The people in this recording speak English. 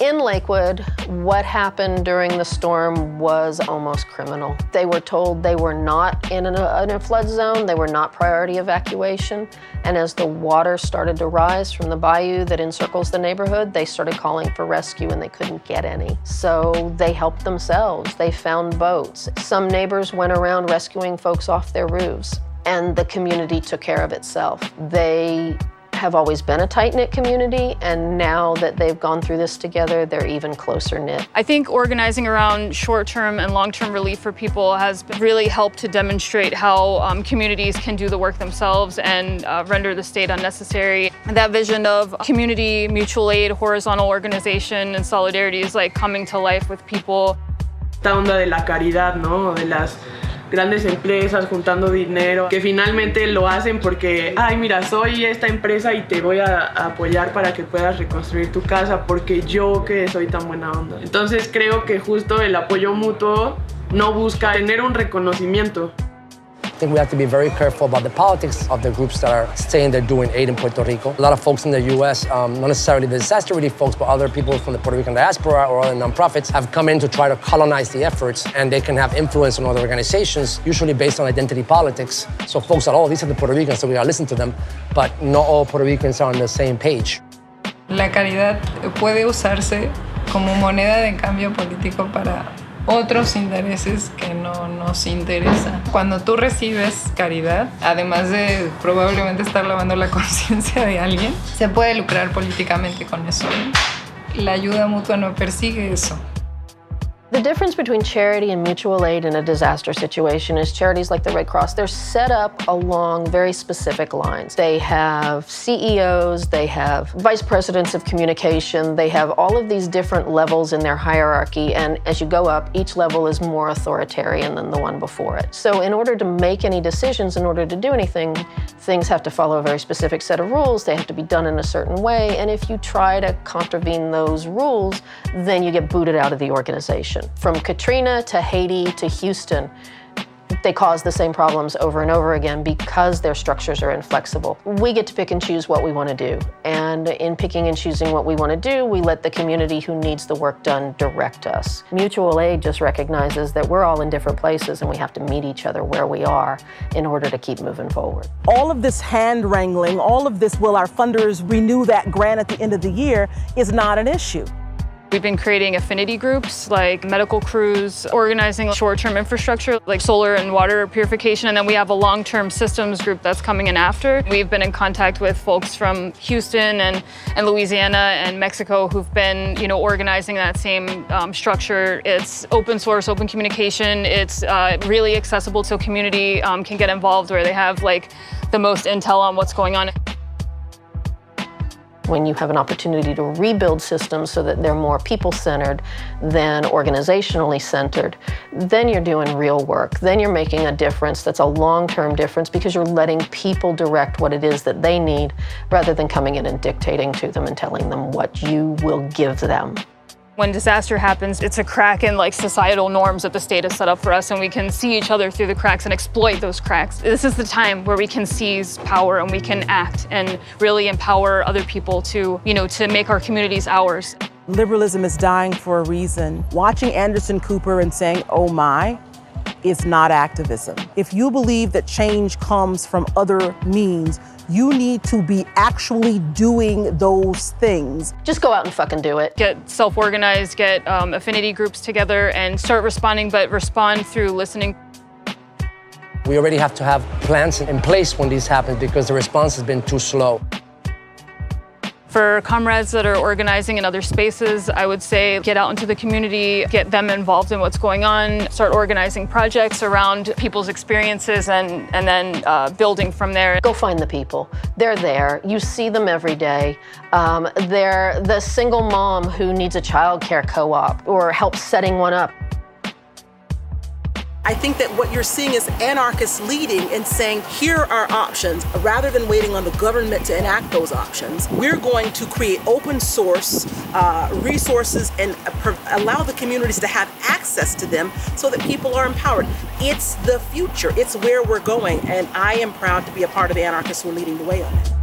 In Lakewood, what happened during the storm was almost criminal. They were told they were not in a, in a, flood zone, they were not priority evacuation, and as the water started to rise from the bayou that encircles the neighborhood, they started calling for rescue and they couldn't get any. So they helped themselves. They found boats. Some neighbors went around rescuing folks off their roofs, and the community took care of itself. They have always been a tight-knit community, and now that they've gone through this together, they're even closer knit. I think organizing around short-term and long-term relief for people has really helped to demonstrate how um, communities can do the work themselves and uh, render the state unnecessary. And that vision of community, mutual aid, horizontal organization, and solidarity is like coming to life with people. Esta onda de la caridad, ¿no? De las grandes empresas juntando dinero, que finalmente lo hacen porque, ay, mira, soy esta empresa y te voy a, apoyar para que puedas reconstruir tu casa porque yo que soy tan buena onda. Entonces creo que justo el apoyo mutuo no busca tener un reconocimiento, I think we have to be very careful about the politics of the groups that are saying they're doing aid in Puerto Rico. A lot of folks in the U.S., um, not necessarily the disaster relief folks, but other people from the Puerto Rican diaspora or other nonprofits have come in to try to colonize the efforts, and they can have influence on other organizations, usually based on identity politics. So folks are, oh, these are the Puerto Ricans, so we gotta listen to them, but not all Puerto Ricans are on the same page. La caridad puede usarse como moneda de cambio político para otros intereses que no nos interesan. Cuando tú recibes caridad, además de probablemente estar lavando la conciencia de alguien, se puede lucrar políticamente con eso. La ayuda mutua no persigue eso. The difference between charity and mutual aid in a disaster situation is charities like the Red Cross, they're set up along very specific lines. They have CEOs, they have vice presidents of communication, they have all of these different levels in their hierarchy, and as you go up, each level is more authoritarian than the one before it. So in order to make any decisions, in order to do anything, things have to follow a very specific set of rules, they have to be done in a certain way, and if you try to contravene those rules, then you get booted out of the organization. From Katrina to Haiti to Houston, they cause the same problems over and over again because their structures are inflexible. We get to pick and choose what we want to do. And in picking and choosing what we want to do, we let the community who needs the work done direct us. Mutual aid just recognizes that we're all in different places and we have to meet each other where we are in order to keep moving forward. All of this hand wrangling, all of this, will our funders renew that grant at the end of the year, is not an issue. We've been creating affinity groups like medical crews, organizing short-term infrastructure like solar and water purification, and then we have a long-term systems group that's coming in after. We've been in contact with folks from Houston and, and Louisiana and Mexico who've been, you know, organizing that same um, structure. It's open source, open communication. It's uh, really accessible so community um, can get involved where they have like the most intel on what's going on when you have an opportunity to rebuild systems so that they're more people-centered than organizationally centered, then you're doing real work. Then you're making a difference that's a long-term difference because you're letting people direct what it is that they need rather than coming in and dictating to them and telling them what you will give them. When disaster happens, it's a crack in like societal norms that the state has set up for us and we can see each other through the cracks and exploit those cracks. This is the time where we can seize power and we can act and really empower other people to, you know, to make our communities ours. Liberalism is dying for a reason. Watching Anderson Cooper and saying, oh my, is not activism. If you believe that change comes from other means, you need to be actually doing those things. Just go out and fucking do it. Get self-organized, get um, affinity groups together and start responding, but respond through listening. We already have to have plans in place when this happens because the response has been too slow. For comrades that are organizing in other spaces, I would say get out into the community, get them involved in what's going on, start organizing projects around people's experiences and, and then uh, building from there. Go find the people. They're there. You see them every day. Um, they're the single mom who needs a child care co-op or help setting one up. I think that what you're seeing is anarchists leading and saying, here are options. Rather than waiting on the government to enact those options, we're going to create open source uh, resources and uh, allow the communities to have access to them so that people are empowered. It's the future. It's where we're going. And I am proud to be a part of the anarchists who are leading the way on it.